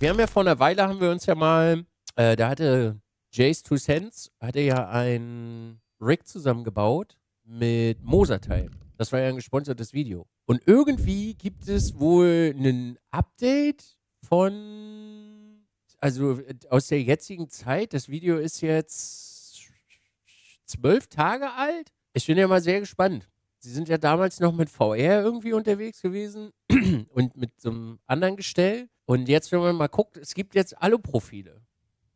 Wir haben ja vor einer Weile, haben wir uns ja mal, äh, da hatte Jace Two Cents, hatte ja ein Rig zusammengebaut mit Moserteil. Das war ja ein gesponsertes Video. Und irgendwie gibt es wohl ein Update von, also aus der jetzigen Zeit. Das Video ist jetzt zwölf Tage alt. Ich bin ja mal sehr gespannt. Sie sind ja damals noch mit VR irgendwie unterwegs gewesen und mit so einem anderen Gestell. Und jetzt, wenn man mal guckt, es gibt jetzt alle Profile.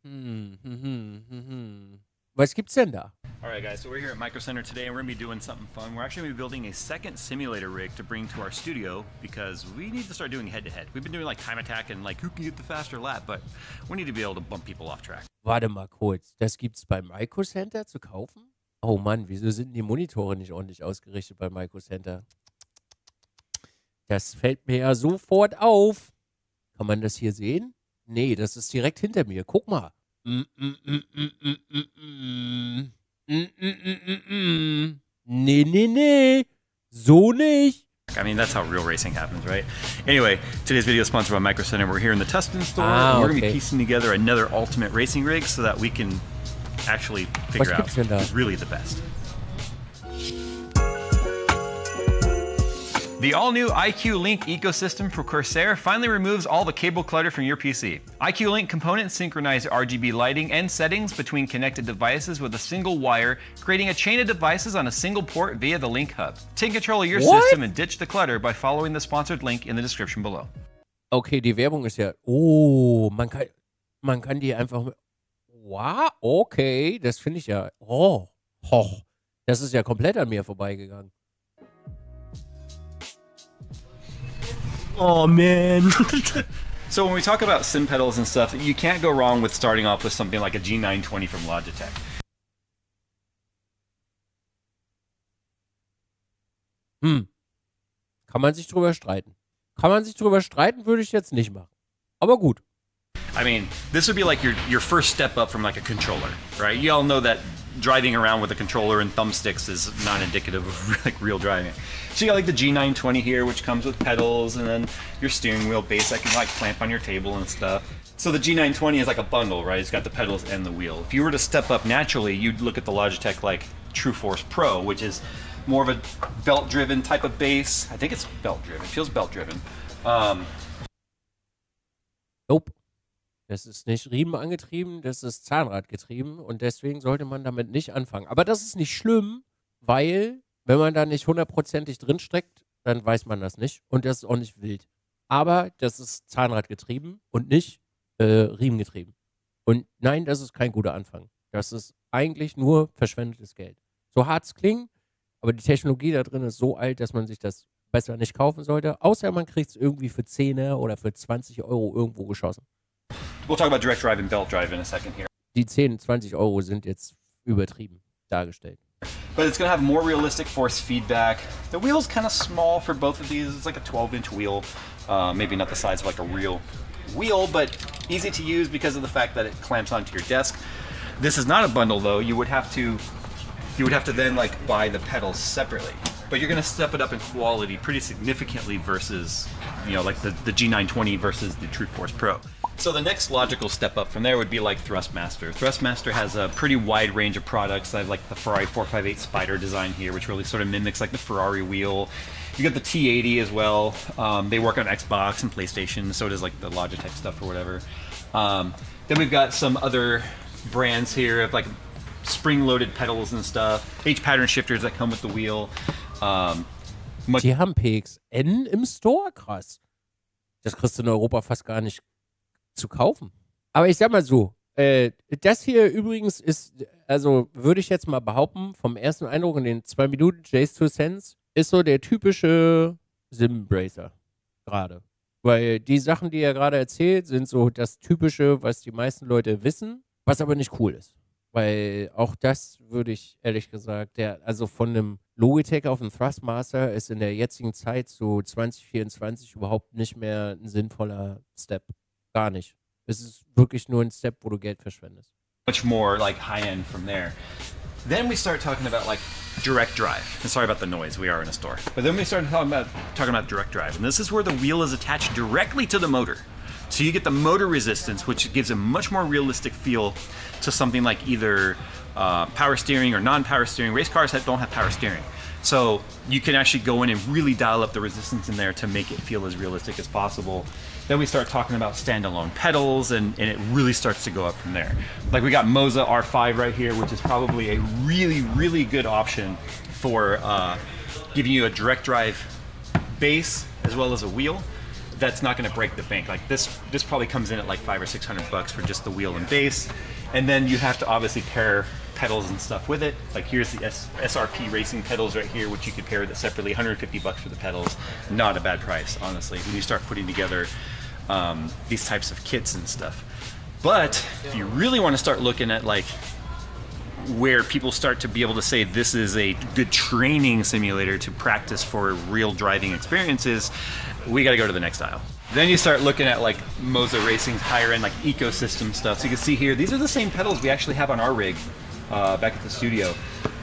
Hm, hm, hm, hm, hm. Was gibt's denn da? All right, guys, so we're here at Micro Center today and we're going to be doing something fun. We're actually going to be building a second simulator rig to bring to our studio because we need to start doing head to head. We've been doing like time attack and like who can get the faster lap, but we need to be able to bump people off track. Warte mal kurz. Das gibt's beim Micro Center zu kaufen? Oh Mann, wieso sind die Monitore nicht ordentlich ausgerichtet bei Micro Center? Das fällt mir ja sofort auf. Kann man das hier sehen? Nee, das ist direkt hinter mir. Guck mal. Nee, nee, nee. So nicht. I mean, that's how real racing happens, right? Anyway, today's video is sponsored by Micro Center. We're here in the Tustin store. Ah, and we're going to okay. be piecing together another ultimate racing rig so that we can actually figure out who's really the best. The all-new iCUE Link ecosystem for Corsair finally removes all the cable clutter from your PC. iCUE Link components synchronize RGB lighting and settings between connected devices with a single wire, creating a chain of devices on a single port via the Link hub. Take control of your What? system and ditch the clutter by following the sponsored link in the description below. Okay, die Werbung ist ja. Oh, man kann, man kann die einfach. Wow, okay, das finde ich ja. Oh, hoch. Das ist ja komplett an mir vorbeigegangen. Oh man. So when we talk about sim pedals and stuff, you can't go wrong with starting off with something like a G920 from Logitech. Hm. Kann man sich drüber streiten. Kann man sich drüber streiten, würde ich jetzt nicht machen. Aber gut. I mean, this would be like your your first step up from like a controller, right? You all know that driving around with a controller and thumbsticks is not indicative of like real driving. So you got like the G920 here, which comes with pedals, and then your steering wheel base that can like clamp on your table and stuff. So the G920 is like a bundle, right? It's got the pedals and the wheel. If you were to step up naturally, you'd look at the Logitech like True Force Pro, which is more of a belt-driven type of bass. I think it's belt-driven. It feels belt-driven. Um, Nope. Das ist nicht Riemen angetrieben, das ist Zahnrad getrieben und deswegen sollte man damit nicht anfangen. Aber das ist nicht schlimm, weil, wenn man da nicht hundertprozentig drinsteckt, dann weiß man das nicht und das ist auch nicht wild. Aber das ist Zahnrad getrieben und nicht äh, Riemen getrieben. Und nein, das ist kein guter Anfang. Das ist eigentlich nur verschwendetes Geld. So hart es klingt, aber die Technologie da drin ist so alt, dass man sich das besser nicht kaufen sollte. Außer man kriegt es irgendwie für 10 oder für 20 Euro irgendwo geschossen. We'll talk about direct drive and belt drive in a second here. Die 10, 20 Euro sind jetzt übertrieben dargestellt. But it's going to have more realistic force feedback. The wheel's kind of small for both of these. It's like a 12 inch wheel. Uh, maybe not the size of like a real wheel, but easy to use because of the fact that it clamps onto your desk. This is not a bundle though. You would have to you would have to then like buy the pedals separately. But you're going to step it up in quality pretty significantly versus, you know, like the, the G920 versus the True Force Pro. So the next logical step up from there would be like Thrustmaster. Thrustmaster has a pretty wide range of products. I have like the Ferrari 458 Spider design here, which really sort of mimics like the Ferrari wheel. You got the T80 as well. Um, they work on Xbox and PlayStation. So does like the Logitech stuff or whatever. Um, then we've got some other brands here of like spring-loaded pedals and stuff. H pattern shifters that come with the wheel. Um, Die haben PXN im Store, krass. Das kriegst du in Europa fast gar nicht zu kaufen. Aber ich sag mal so, äh, das hier übrigens ist, also würde ich jetzt mal behaupten, vom ersten Eindruck in den zwei Minuten Jace to Sense, ist so der typische Sim-Bracer gerade. Weil die Sachen, die er gerade erzählt, sind so das Typische, was die meisten Leute wissen, was aber nicht cool ist. Weil auch das würde ich ehrlich gesagt, der, also von einem Logitech auf einen Thrustmaster ist in der jetzigen Zeit so 2024 überhaupt nicht mehr ein sinnvoller Step. Gar nicht. Es ist wirklich nur ein Step, wo du Geld verschwendest. much more like high end from there. Then we start talking about like direct drive. And sorry about the noise. We are in a store. But then we start talking about talking about direct drive, and this is where the wheel is attached directly to the motor. So you get the motor resistance, which gives a much more realistic feel to something like either uh, power steering or non-power steering. Race cars that don't have power steering. So you can actually go in and really dial up the resistance in there to make it feel as realistic as possible. Then we start talking about standalone pedals and, and it really starts to go up from there. Like we got Moza R5 right here, which is probably a really, really good option for uh, giving you a direct drive base as well as a wheel that's not going to break the bank. Like this, this probably comes in at like five or six hundred bucks for just the wheel and base, and then you have to obviously pair pedals and stuff with it. Like here's the S- SRP racing pedals right here, which you could pair that separately. 150 bucks for the pedals, not a bad price, honestly. When you start putting together um, these types of kits and stuff. But if you really want to start looking at like where people start to be able to say this is a good training simulator to practice for real driving experiences, we got to go to the next aisle. Then you start looking at like Moza Racing's higher end like ecosystem stuff. So you can see here, these are the same pedals we actually have on our rig uh, back at the studio.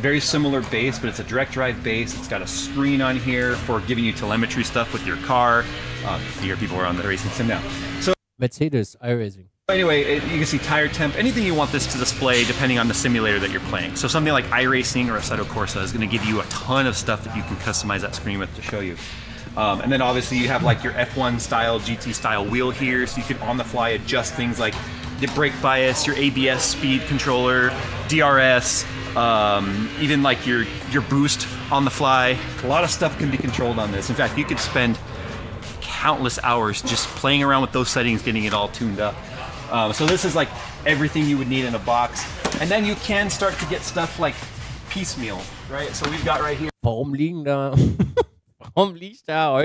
Very similar base, but it's a direct drive base. It's got a screen on here for giving you telemetry stuff with your car. Uh, here people are on the racing sim now. So Mercedes iRacing. Anyway, it, you can see tire temp, anything you want this to display depending on the simulator that you're playing. So something like iRacing or Assetto Corsa is going to give you a ton of stuff that you can customize that screen with to show you. Um, and then obviously you have like your F1 style, GT style wheel here, so you can on the fly adjust things like the brake bias, your ABS speed controller, DRS, um, even like your your boost on the fly. A lot of stuff can be controlled on this. In fact, you could spend countless hours just playing around with those settings, getting it all tuned up. Um, so this is like everything you would need in a box. And then you can start to get stuff like piecemeal, right? So we've got right here Warum liegen da. Warum liegt da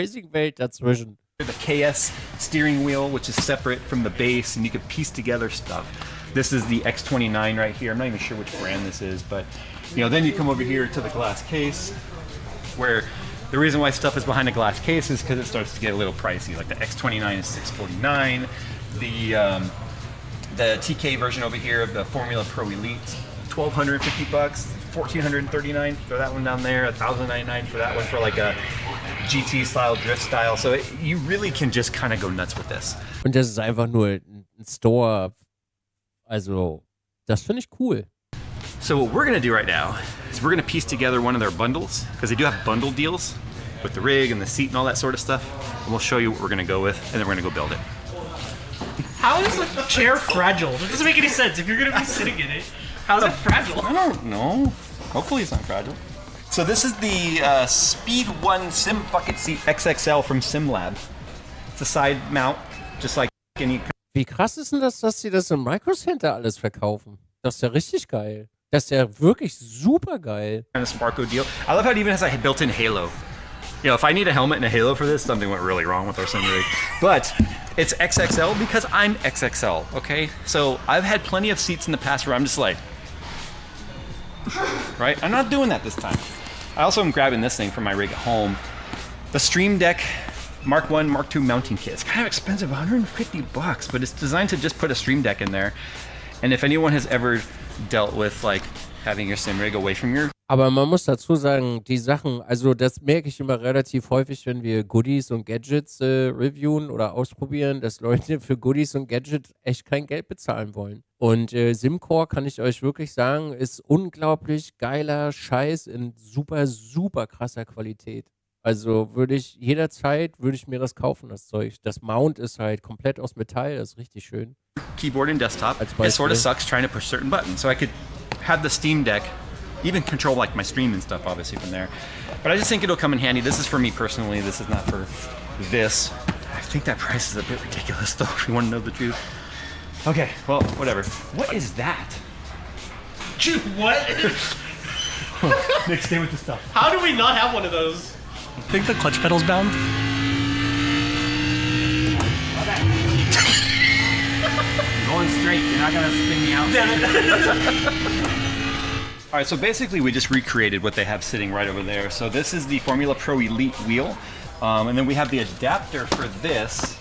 dazwischen? The KS steering wheel, which is separate from the base, and you can piece together stuff. This is the X29 right here. I'm not even sure which brand this is, but you know, then you come over here to the glass case, where the reason why stuff is behind a glass case is because it starts to get a little pricey. Like the X29 is 649. The um, the TK version over here of the Formula Pro Elite, 1250 bucks, 1439 for that one down there, 1099 for that one for like a GT style drift style. So it, you really can just kind of go nuts with this. Und das ist einfach nur ein Store. Also, das finde ich cool. So what we're gonna do right now is we're gonna piece together one of their bundles because they do have bundle deals with the rig and the seat and all that sort of stuff. And we'll show you what we're gonna go with, and then we're gonna go build it. How is the chair fragile? That doesn't make any sense. If you're gonna be sitting in it, how's it fragile? I don't know. Hopefully it's not fragile. So this is the uh, Speed One Sim Bucket Seat XXL from SimLab. It's a side mount, just like any Wie krass ist denn das, dass sie das im Micro Center alles verkaufen? Das ist ja richtig geil. Das ist ja wirklich super geil. kind of Sparco deal. I love how it even has a built-in halo. You know, if I need a helmet and a halo for this, something went really wrong with our sim rig. But it's XXL because I'm XXL. Okay, so I've had plenty of seats in the past where I'm just like, right? I'm not doing that this time. I also am grabbing this thing from my rig at home. The Stream Deck Mark One, Mark Two mounting kit. It's kind of expensive, 150 bucks, but it's designed to just put a Stream Deck in there. And if anyone has ever dealt with like having your sim rig away from your Aber man muss dazu sagen, die Sachen, also das merke ich immer relativ häufig, wenn wir Goodies und Gadgets äh, reviewen oder ausprobieren, dass Leute für Goodies und Gadgets echt kein Geld bezahlen wollen. Und äh, Simcore kann ich euch wirklich sagen, ist unglaublich geiler Scheiß in super, super krasser Qualität. Also würde ich jederzeit, würde ich mir das kaufen, das Zeug. Das Mount ist halt komplett aus Metall, das ist richtig schön. keyboard and desktop, it sort of sucks trying to push certain buttons. So I could have the Steam Deck, even control like my stream and stuff, obviously from there. But I just think it'll come in handy. This is for me personally. This is not for this. I think that price is a bit ridiculous, though. If you want to know the truth. Okay, well, whatever. What is that? Dude, what? Nick, stay with the stuff. How do we not have one of those? I think the clutch pedal's bound. Going straight. You're not gonna spin me out. All right, so basically we just recreated what they have sitting right over there. So this is the Formula Pro Elite wheel, um, and then we have the adapter for this,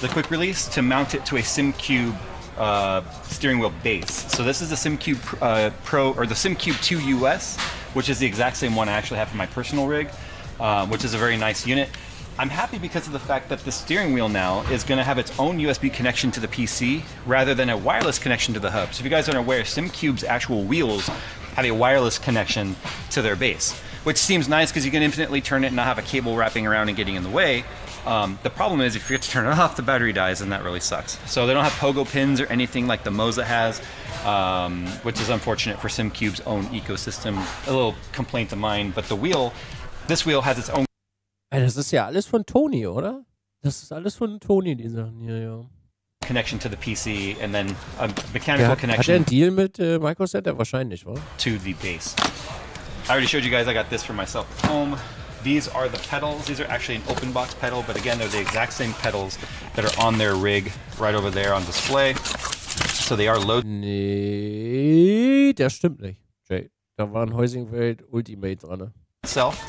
the quick release, to mount it to a Simucube uh, steering wheel base. So this is the Simucube uh, Pro or the Simucube 2 US, which is the exact same one I actually have for my personal rig, uh, which is a very nice unit. I'm happy because of the fact that the steering wheel now is going to have its own USB connection to the PC rather than a wireless connection to the hub. So if you guys aren't aware, Simucube's actual wheels have a wireless connection to their base, which seems nice because you can infinitely turn it and not have a cable wrapping around and getting in the way. Um, the problem is if you forget to turn it off, the battery dies, and that really sucks. So they don't have pogo pins or anything like the Moza has, um, which is unfortunate for Simucube's own ecosystem. A little complaint of mine, but the wheel, this wheel has its own Ey, das ist ja alles von Tony, oder? Das ist alles von Tony, die Sachen hier, ja. connection to the PC and then a mechanical hat, hat er connection einen Deal mit äh, Microset? Ja, wahrscheinlich, wa? to the base. I already showed you guys I got this for myself at home. These are the pedals. These are actually an open box pedal, but again, they're the exact same pedals that are on their rig right over there on display. So they are low Nee, das stimmt nicht, Jay. Da war ein Ultimate dran. ne? itself.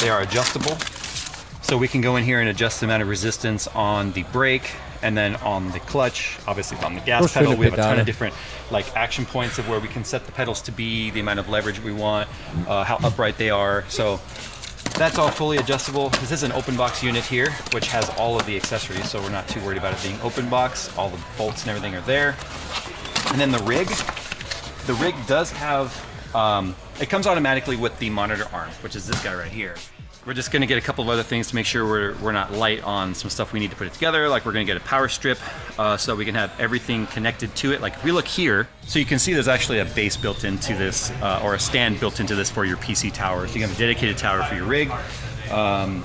They are adjustable. So we can go in here and adjust the amount of resistance on the brake and then on the clutch, obviously on the gas Oh, pedal. We have a ton of different like action points of where we can set the pedals to be, the amount of leverage we want, uh, how upright they are. So that's all fully adjustable. This is an open box unit here, which has all of the accessories, so we're not too worried about it being open box. All the bolts and everything are there. And then the rig, the rig does have, um, it comes automatically with the monitor arm, which is this guy right here. We're just gonna get a couple of other things to make sure we're, we're not light on some stuff we need to put it together. Like we're gonna get a power strip uh, so we can have everything connected to it. Like if we look here, so you can see there's actually a base built into this, uh, or a stand built into this for your PC tower. So you have a dedicated tower for your rig. Um,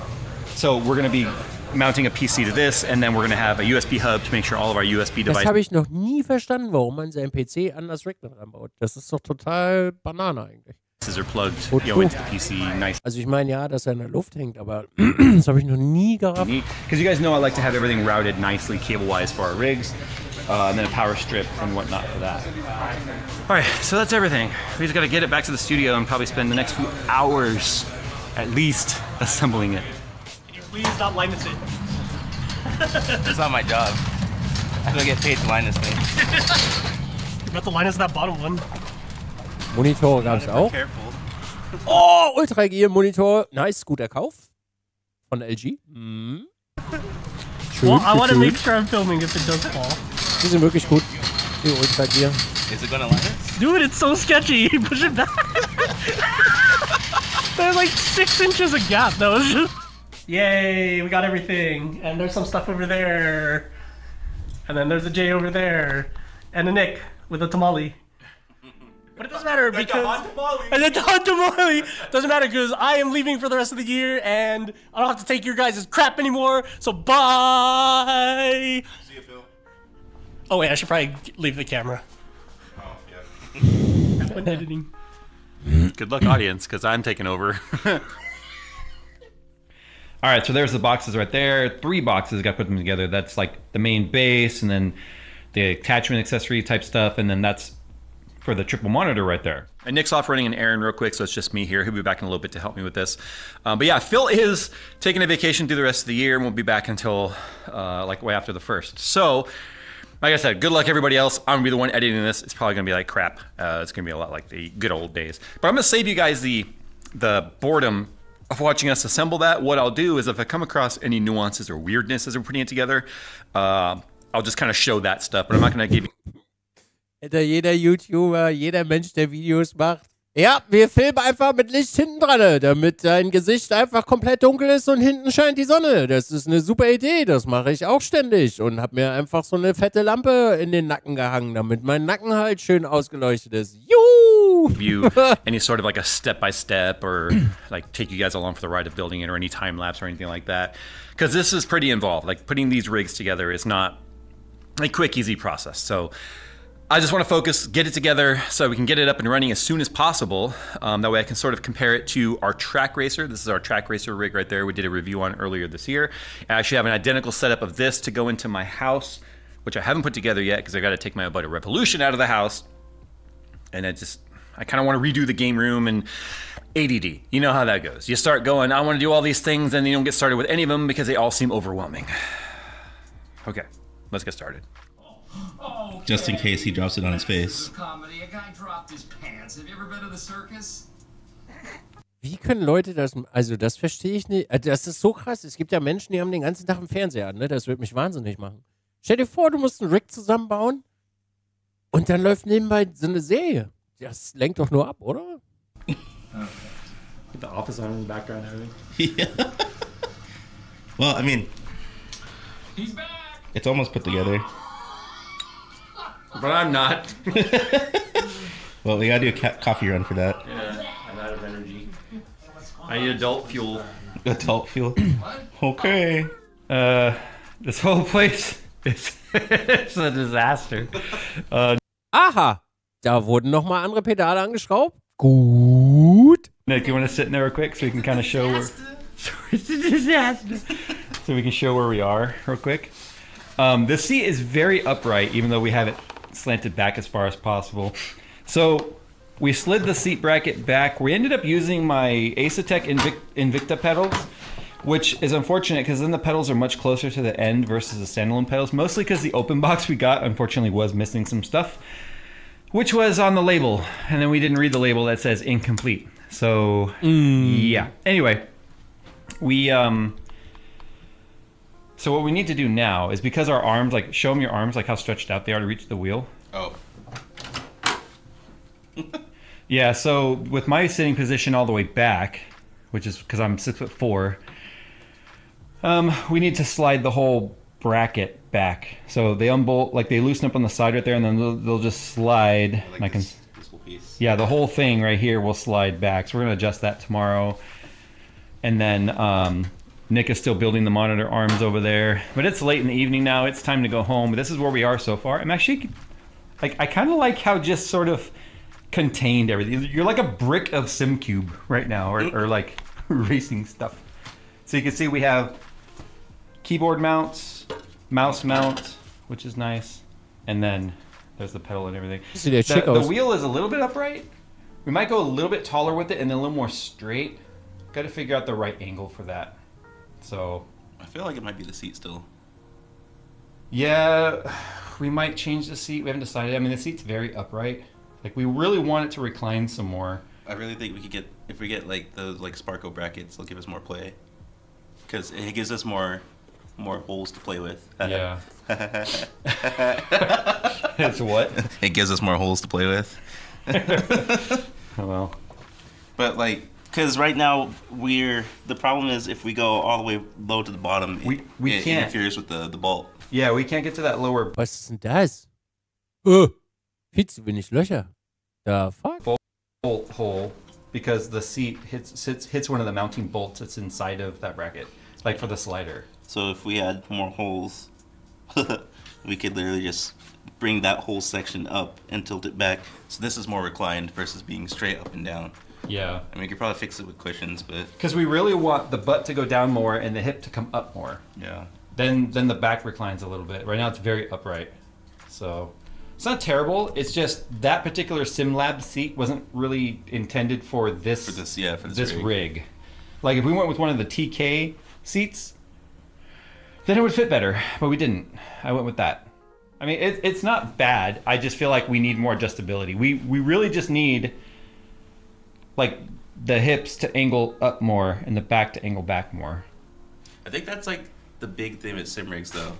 so we're gonna be mounting a PC to this, and then we're gonna have a USB hub to make sure all of our USB Das devices habe ich noch nie verstanden, warum man seinen PC an das Rack. Das ist doch total Banane eigentlich. Are plugged you know, into the PC nice Also ich meine ja, dass er in der Luft hängt, aber das habe ich noch nie gerafft. Because you guys know I like to have everything routed nicely cable-wise for our rigs, uh, and then a power strip and whatnot for that. All right, so that's everything. We just got to get it back to the studio and probably spend the next few hours, at least, assembling it. Can you please not line this in? It's not my job. I don't get paid to line this thing. You about to line us that bottom one. Monitore gab es auch. Oh, Ultra Gear Monitor. Nice, guter Kauf. Von LG. Mhm. Schön, Well, I want to make sure I'm filming if it does fall. Die sind wirklich gut. Die Ultra Gear. Is it gonna line us? Dude, it's so sketchy. Push it back. There's like six inches of gap. That was just. Yay, we got everything. And there's some stuff over there. And then there's a J over there. And a Nick with a tamale. But it doesn't matter because. And then Don tamale doesn't matter because I am leaving for the rest of the year and I don't have to take your guys' crap anymore. So bye. See you, Phil. Oh wait, I should probably leave the camera. Oh, yeah. When editing. Good luck, audience, because I'm taking over. All right, so there's the boxes right there. Three boxes, got to put them together. That's like the main base, and then the attachment accessory type stuff, and then that's for the triple monitor right there. And Nick's off running an errand real quick, so it's just me here. He'll be back in a little bit to help me with this. Um, but yeah, Phil is taking a vacation through the rest of the year and won't be back until uh, like way after the first. So, like I said, good luck everybody else. I'm gonna be the one editing this. It's probably gonna be like crap. Uh, it's gonna be a lot like the good old days. But I'm gonna save you guys the the boredom of watching us assemble that. What I'll do is if I come across any nuances or weirdness as we're putting it together, uh, I'll just kind of show that stuff. But I'm not gonna give you Hätte jeder YouTuber, jeder Mensch, der Videos macht. Ja, wir filmen einfach mit Licht hinten dran, damit dein Gesicht einfach komplett dunkel ist und hinten scheint die Sonne. Das ist eine super Idee, das mache ich auch ständig und habe mir einfach so eine fette Lampe in den Nacken gehangen, damit mein Nacken halt schön ausgeleuchtet ist. Juhu! you any sort of like a step by step or like take you guys along for the ride of building it or any time lapse or anything like that because this is pretty involved like putting these rigs together is not a quick easy process so i just want to focus get it together so we can get it up and running as soon as possible um, that way i can sort of compare it to our Trak Racer this is our Trak Racer rig right there we did a review on earlier this year i actually have an identical setup of this to go into my house which i haven't put together yet because i got to take my buddy revolution out of the house and I just I kind of want to redo the game room and ADD. You know how that goes. You start going, I want to do all these things, and you don't get started with any of them because they all seem overwhelming. Okay, let's get started. Just in case he drops it on his face. Comedy. A guy dropped his pants. Have you ever been to the circus? Wie können Leute das, also das verstehe ich nicht. Äh, Das ist so krass. Es gibt ja Menschen, die haben den ganzen Tag einen Fernseher an, ne? Das würde mich wahnsinnig machen. Stell dir vor, du musst einen Rig zusammenbauen und dann läuft nebenbei so eine Serie. Das lenkt doch nur ab, oder? The office on in the background everything. yeah. Well, I mean, it's almost put together. But I'm not. Well, we gotta do a ca- coffee run for that. yeah, I'm out of energy. I need adult fuel. Adult fuel. okay. Uh, this whole place is it's a disaster. Uh, Aha! Da wurden nochmal andere Pedale angeschraubt. Gut. Nick, you want to sit in there real quick so we can kind of show where. it's a disaster. so we can show where we are real quick. Um, the seat is very upright, even though we have it slanted back as far as possible. So we slid the seat bracket back. We ended up using my Asetek Invic- Invicta pedals, which is unfortunate because then the pedals are much closer to the end versus the standalone pedals. Mostly because the open box we got unfortunately was missing some stuff, which was on the label, and then we didn't read the label that says incomplete. So yeah. Anyway, we um. So what we need to do now is because our arms, like, show them your arms, like how stretched out they are to reach the wheel. Oh. Yeah, so with my sitting position all the way back, which is because I'm six foot four, um, we need to slide the whole bracket back. So they unbolt, like they loosen up on the side right there, and then they'll, they'll just slide. and I can, this, this whole piece. yeah, the whole thing right here will slide back. So we're gonna adjust that tomorrow, and then um, Nick is still building the monitor arms over there. But it's late in the evening now. It's time to go home. This is where we are so far. I'm actually, like, I kind of like how just sort of contained everything. You're like a brick of Simucube right now, or, or like racing stuff. So you can see we have keyboard mounts, mouse mount, which is nice, and then there's the pedal and everything. See, The, the wheel is a little bit upright. We might go a little bit taller with it and then a little more straight. Got to figure out the right angle for that. So I feel like it might be the seat still. yeah, we might change the seat. We haven't decided. I mean, the seat's very upright. Like we really want it to recline some more. I really think we could get if we get like those like Sparco brackets, they'll give us more play. Because it gives us more more holes to play with. Yeah. it's what? it gives us more holes to play with. Oh, well, But like, because right now we're the problem is if we go all the way low to the bottom, We- we it can't. interferes with the the bolt. yeah, we can't get to that lower Was ist denn das? Oh, viel zu wenig Löcher. The fuck? bolt hole because the seat hits hits hits one of the mounting bolts that's inside of that bracket, like for the slider. So if we had more holes, we could literally just bring that whole section up and tilt it back. So this is more reclined versus being straight up and down. Yeah. I mean, you could probably fix it with cushions, but Because we really want the butt to go down more and the hip to come up more. yeah. Then then the back reclines a little bit. Right now it's very upright. So it's not terrible. It's just that particular SimLab seat wasn't really intended for this For this, yeah, for this, this rig. rig. Like if we went with one of the TK seats, then it would fit better. But we didn't. I went with that. I mean, it, it's not bad. I just feel like we need more adjustability. We we really just need like the hips to angle up more and the back to angle back more. I think that's like the big thing with sim rigs, though.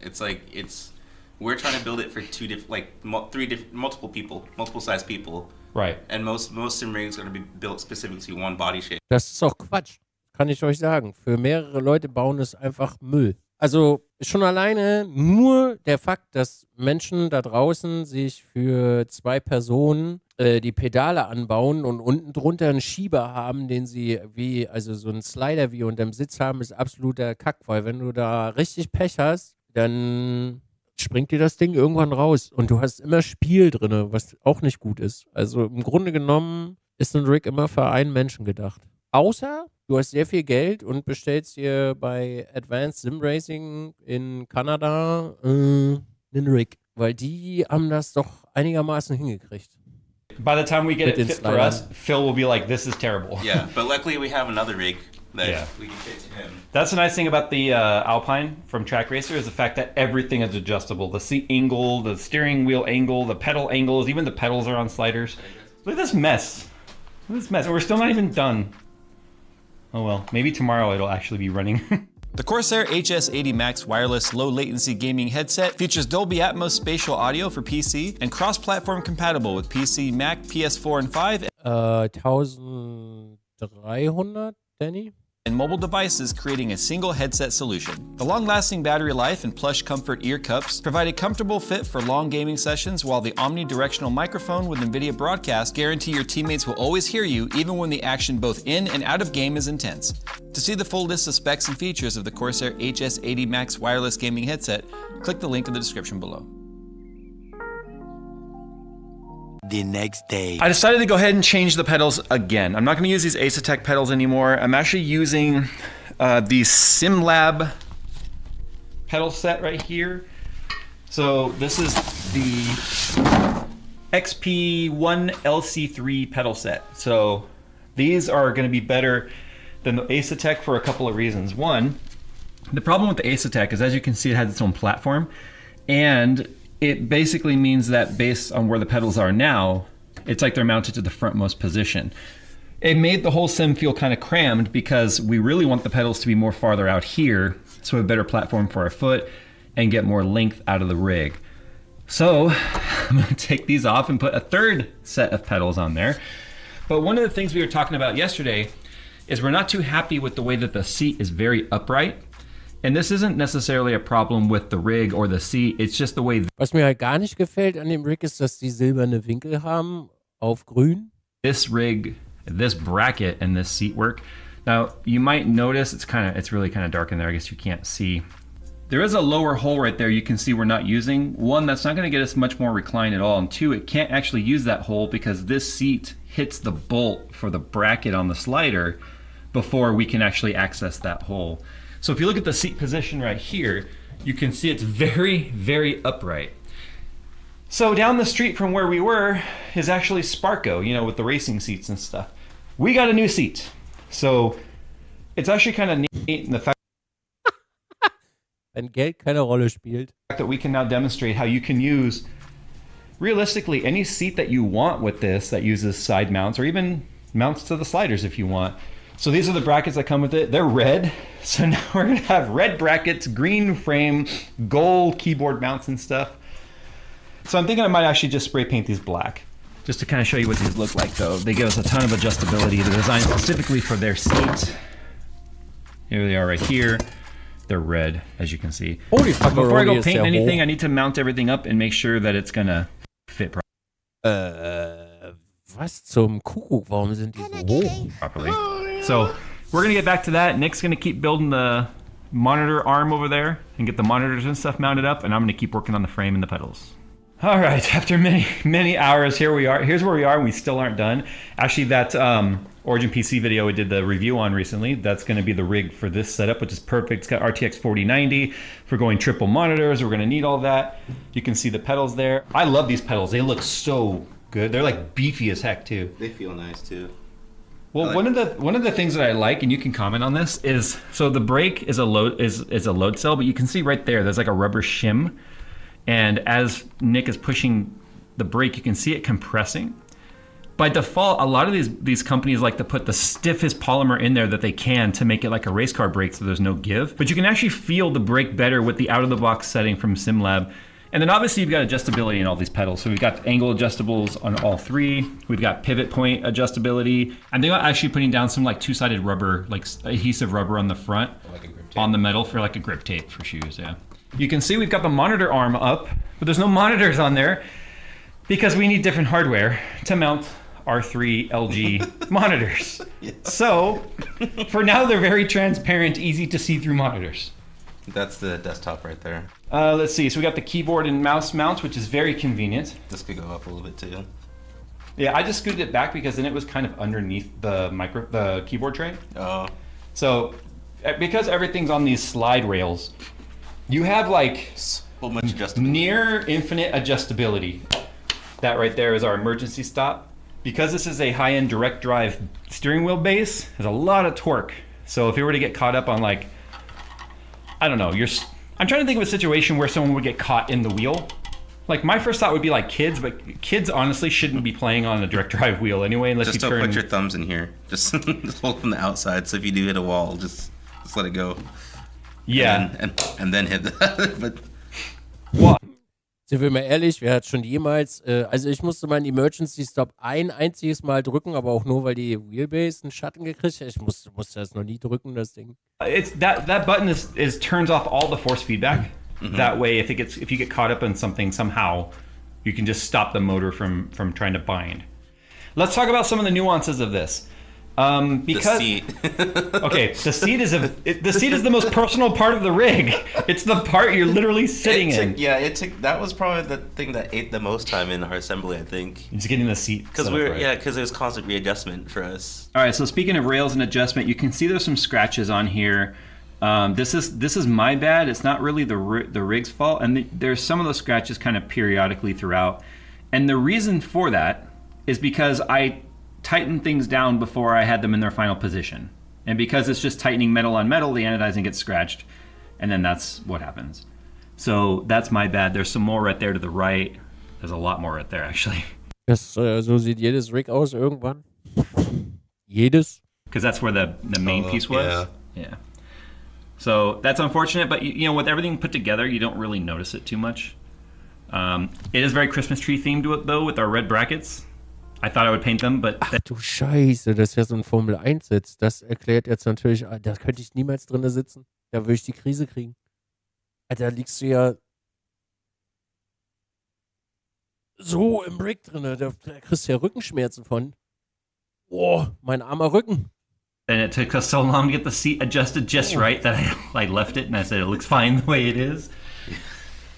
It's like it's we're trying to build it for two different, like mul- three different, multiple people, multiple size people, Right. and most most sim rigs are going to be built specifically one body shape. Das ist doch Quatsch. Kann ich euch sagen. Für mehrere Leute bauen ist einfach Müll. Also schon alleine nur der Fakt, dass Menschen da draußen sich für zwei Personen äh, die Pedale anbauen und unten drunter einen Schieber haben, den sie wie, also so einen Slider wie unterm Sitz haben, ist absoluter Kack, weil wenn du da richtig Pech hast, dann springt dir das Ding irgendwann raus und du hast immer Spiel drin, was auch nicht gut ist. Also im Grunde genommen ist ein Rig immer für einen Menschen gedacht. Außer du hast sehr viel Geld und bestellst dir bei Advanced Sim Racing in Kanada äh, einen Rig. Weil die haben das doch einigermaßen hingekriegt. By the time we get Mit it den fit for us, Phil will be like, "This is terrible." Yeah, but luckily we have another rig that Yeah. we can fit to him. That's the nice thing about the uh, Alpine from Trak Racer is the fact that everything is adjustable. The seat angle, the steering wheel angle, the pedal angles, even the pedals are on sliders. Look at this mess. Look at this mess. And we're still not even done. Oh well, maybe tomorrow it'll actually be running. The Corsair HS80 Max wireless low latency gaming headset features Dolby Atmos spatial audio for PC and cross-platform compatible with PC, Mac, PS4 and 5 Uh, 1300, Danny? And mobile devices, creating a single headset solution. The long-lasting battery life and plush comfort ear cups provide a comfortable fit for long gaming sessions, while the omnidirectional microphone with NVIDIA Broadcast guarantee your teammates will always hear you even when the action both in and out of game is intense. To see the full list of specs and features of the Corsair HS80 Max wireless gaming headset, click the link in the description below. The next day. I decided to go ahead and change the pedals again. I'm not going to use these Asetek pedals anymore. I'm actually using uh, the SimLab pedal set right here. So this is the XP1 LC3 pedal set. So these are going to be better than the Asetek for a couple of reasons. One, the problem with the Asetek is as you can see it has its own platform and it basically means that based on where the pedals are now, it's like they're mounted to the frontmost position. It made the whole sim feel kind of crammed because we really want the pedals to be more farther out here so we have a better platform for our foot and get more length out of the rig. So I'm gonna take these off and put a third set of pedals on there. But one of the things we were talking about yesterday is we're not too happy with the way that the seat is very upright. And this isn't necessarily a problem with the rig or the seat, it's just the way Was mir halt gar nicht gefällt an dem Rig ist, dass die silberne Winkel haben auf grün. this rig, this bracket, and this seat work. Now you might notice it's kind of it's really kind of dark in there. I guess you can't see. There is a lower hole right there you can see we're not using. One, that's not going to get us much more recline at all. And two, it can't actually use that hole because this seat hits the bolt for the bracket on the slider before we can actually access that hole. So if you look at the seat position right here, you can see it's very, very upright. So down the street from where we were is actually Sparco, you know, with the racing seats and stuff. We got a new seat. So it's actually kind of neat in the fact Wenn Geld keine Rolle spielt. that we can now demonstrate how you can use realistically any seat that you want with this that uses side mounts or even mounts to the sliders if you want. So these are the brackets that come with it. They're red. So now we're gonna have red brackets, green frame, gold keyboard mounts and stuff. So I'm thinking I might actually just spray paint these black. Just to kind of show you what these look like though. They give us a ton of adjustability. They're designed specifically for their seat. Here they are right here. They're red, as you can see. Holy fuck, Before I go ist paint anything, hoch. I need to mount everything up and make sure that it's gonna fit pro- Äh, was zum Kuckuck? Warum sind die so hoch? properly. So we're gonna get back to that. Nick's gonna keep building the monitor arm over there and get the monitors and stuff mounted up, and I'm gonna keep working on the frame and the pedals. All right, after many many hours, here we are. Here's where we are, and we still aren't done. Actually, that um, Origin PC video we did the review on recently. That's going to be the rig for this setup, which is perfect. It's got RTX 4090 for going triple monitors. We're going to need all that. You can see the pedals there. I love these pedals. They look so good. They're like beefy as heck too. They feel nice too. Well, like one of the one of the things that I like, and you can comment on this, is so the brake is a load is is a load cell, but you can see right there, there's like a rubber shim, and as Nick is pushing the brake, you can see it compressing. By default, a lot of these these companies like to put the stiffest polymer in there that they can to make it like a race car brake, so there's no give. But you can actually feel the brake better with the out of the box setting from SimLab. And then obviously you've got adjustability in all these pedals. So we've got angle adjustables on all three. We've got pivot point adjustability. I'm thinking about actually putting down some like two-sided rubber, like adhesive rubber on the front, on the metal for like a grip tape for shoes. Yeah. You can see we've got the monitor arm up, but there's no monitors on there because we need different hardware to mount our three LG monitors. So for now, they're very transparent, easy to see through monitors. That's the desktop right there. Uh, let's see. So we got the keyboard and mouse mount, which is very convenient. This could go up a little bit too. Yeah, I just scooted it back because then it was kind of underneath the micro, the keyboard tray. Oh, So because everything's on these slide rails, you have like so much adjustability. near infinite adjustability. That right there is our emergency stop. Because this is a high-end direct drive steering wheel base, there's a lot of torque. So if you were to get caught up on like, I don't know, you're, I'm trying to think of a situation where someone would get caught in the wheel Like my first thought would be like kids, but kids honestly shouldn't be playing on a direct drive wheel anyway, unless Just you don't turn. put your thumbs in here. Just, just hold from the outside. So if you do hit a wall, just just let it go. yeah, And and, and then hit that. but Sind wir mal ehrlich, wer hat schon jemals, äh, also ich musste meinen Emergency Stop ein einziges Mal drücken, aber auch nur, weil die Wheelbase einen Schatten gekriegt hat. Ich musste, musste das noch nie drücken, das Ding. it's that that button is is turns off all the force feedback. That way, if it gets if you get caught up in something somehow, you can just stop the motor from from trying to bind. Let's talk about some of the nuances of this. Um, the because seat. okay, the seat is a it, the seat is the most personal part of the rig. It's the part you're literally sitting It in. yeah, it took. That was probably the thing that ate the most time in our assembly. I think Just getting the seat because we were right. yeah because there's constant readjustment for us. All right. So speaking of rails and adjustment, you can see there's some scratches on here. Um, this is this is my bad. It's not really the the rig's fault, and the, there's some of those scratches kind of periodically throughout. And the reason for that is because I tightened things down before I had them in their final position, and because it's just tightening metal on metal, the anodizing gets scratched, and then that's what happens. So that's my bad. There's some more right there to the right. There's a lot more right there actually. Das, äh, so sieht jedes Rig aus irgendwann. Jedes. because that's where the the main Oh, piece was. yeah. Yeah. So that's unfortunate, but you, you know, with everything put together, you don't really notice it too much. Um, it is very Christmas tree themed though, with our red brackets. I thought I would paint them, but Ach du Scheiße, das ist ja so ein Formel 1 Sitz. Das erklärt jetzt natürlich, ah, da könnte ich niemals drinne sitzen. Da würde ich die Krise kriegen. Alter, da liegst du ja so im Rig drinne. Da, da kriegst du ja Rückenschmerzen von. Boah, mein armer Rücken. and it took us so long to get the seat adjusted just right that I, I left it and I said it looks fine the way it is.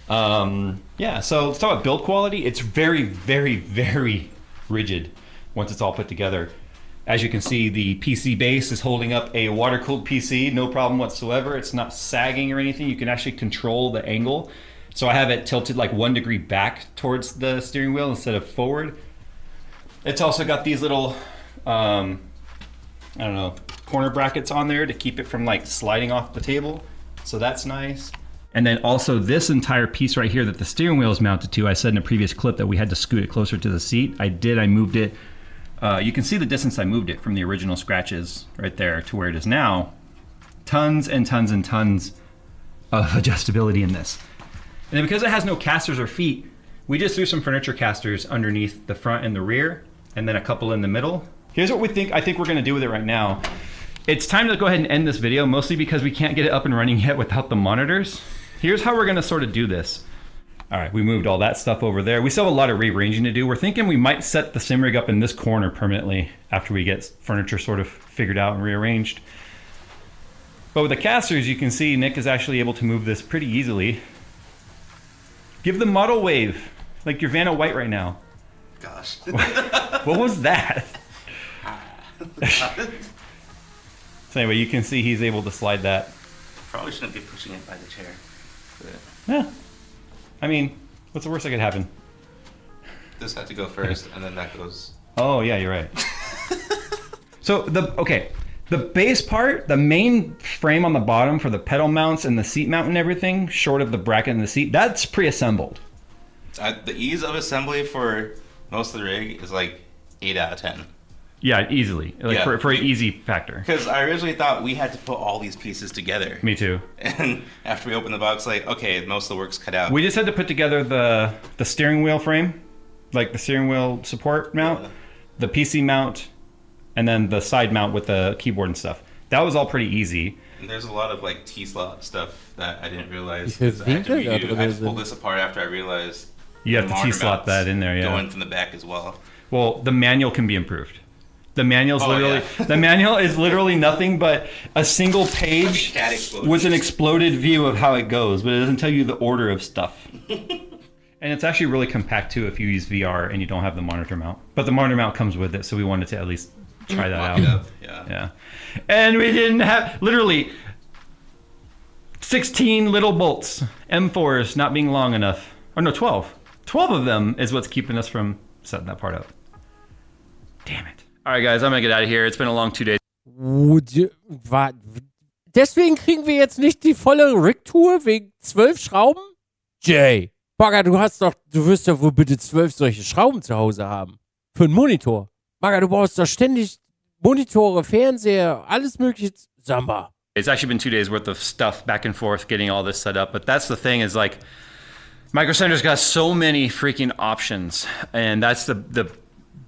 Um, yeah, so let's talk about build quality. It's very, very, very rigid once it's all put together. As you can see, the PC base is holding up a water cooled PC, no problem whatsoever. It's not sagging or anything. You can actually control the angle. So I have it tilted like one degree back towards the steering wheel instead of forward. It's also got these little um, I don't know, corner brackets on there to keep it from like sliding off the table. So that's nice. And then also this entire piece right here that the steering wheel is mounted to, I said in a previous clip that we had to scoot it closer to the seat. I did, I moved it. Uh, you can see the distance I moved it from the original scratches right there to where it is now. Tons and tons and tons of adjustability in this. And then because it has no casters or feet, we just threw some furniture casters underneath the front and the rear, and then a couple in the middle. Here's what we think I think we're gonna do with it right now. It's time to go ahead and end this video, mostly because we can't get it up and running yet without the monitors. Here's how we're gonna sort of do this. All right, we moved all that stuff over there. We still have a lot of rearranging to do. We're thinking we might set the sim rig up in this corner permanently after we get furniture sort of figured out and rearranged. But with the casters, you can see Nick is actually able to move this pretty easily. Give the model wave, like your Vanna White right now. Gosh. What was that? so anyway, you can see he's able to slide that. Probably shouldn't be pushing it by the chair. Yeah. I mean, what's the worst that could happen? this had to go first, and then that goes. Oh yeah, you're right. so the okay, the base part, the main frame on the bottom for the pedal mounts and the seat mount and everything, short of the bracket and the seat, that's pre-assembled. Uh, the ease of assembly for most of the rig is like eight out of ten. Yeah, easily, like Yeah. for, for an easy factor. Because I originally thought we had to put all these pieces together, Me too. and after we opened the box, like okay, most of the work's cut out. We just had to put together the the steering wheel frame, like the steering wheel support mount, Yeah. the PC mount, and then the side mount with the keyboard and stuff. That was all pretty easy. And there's a lot of like T slot stuff that I didn't realize. Wie viel 'cause I had to Winkel redo- I had to pull this apart after I realized. You have to T-slot that in there, yeah. Go in from the back as well. Well, the manual can be improved. The manual's Oh, literally yeah. the manual is literally nothing but a single page with an exploded view of how it goes, but it doesn't tell you the order of stuff. and it's actually really compact too if you use VR and you don't have the monitor mount. But the monitor mount comes with it, so we wanted to at least try that out. Yeah. Yeah. And we didn't have literally 16 little bolts, M4s not being long enough. Or no, 12. 12 of them is what's keeping us from setting that part up. Damn it. All right, guys, I'm to get out of here. It's been a long two days. Deswegen kriegen wir jetzt nicht die volle Rig-Tour wegen zwölf Schrauben? Jay, Bagger, du hast doch, du wirst doch wohl bitte zwölf solche Schrauben zu Hause haben. Für einen Monitor. Bagger, du brauchst doch ständig Monitore, Fernseher, alles mögliche. Samba. It's actually been two days worth of stuff back and forth getting all this set up. But that's the thing is like Micro Center's got so many freaking options. And that's the the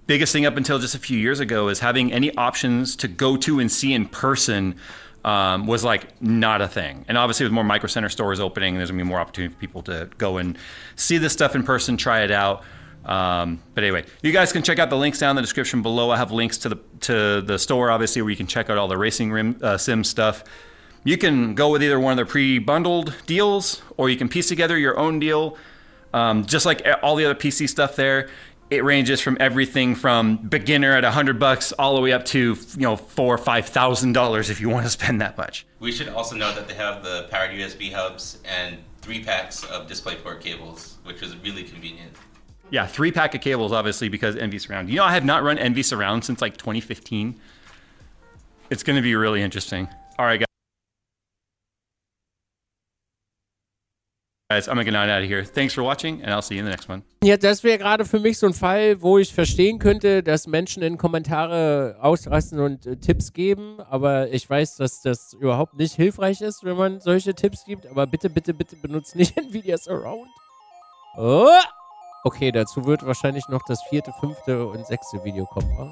biggest thing up until just a few years ago is having any options to go to and see in person um, was like not a thing. And obviously, with more Micro Center stores opening, there's gonna be more opportunity for people to go and see this stuff in person, try it out. Um, but anyway, you guys can check out the links down in the description below. I have links to the to the store, obviously, where you can check out all the racing rim, uh, sim stuff. You can go with either one of their pre-bundled deals, or you can piece together your own deal. Um, just like all the other PC stuff there, it ranges from everything from beginner at hundred bucks all the way up to you know four or five thousand dollars if you want to spend that much. We should also note that they have the powered USB hubs and three packs of DisplayPort cables, which was really convenient. Yeah, three pack of cables, obviously, because Nvidia Surround. You know, I have not run Nvidia Surround since like 2015. It's going to be really interesting. All right, guys. I'm going to get out of here. Thanks for watching, and I'll see you in the next one. Ja, das wäre gerade für mich so ein Fall, wo ich verstehen könnte, dass Menschen in Kommentare ausrasten und äh, Tipps geben. Aber ich weiß, dass das überhaupt nicht hilfreich ist, wenn man solche Tipps gibt. Aber bitte, bitte, bitte benutzt nicht Nvidia Surround. Oh! Okay, dazu wird wahrscheinlich noch das vierte, fünfte und sechste Video kommen. wa?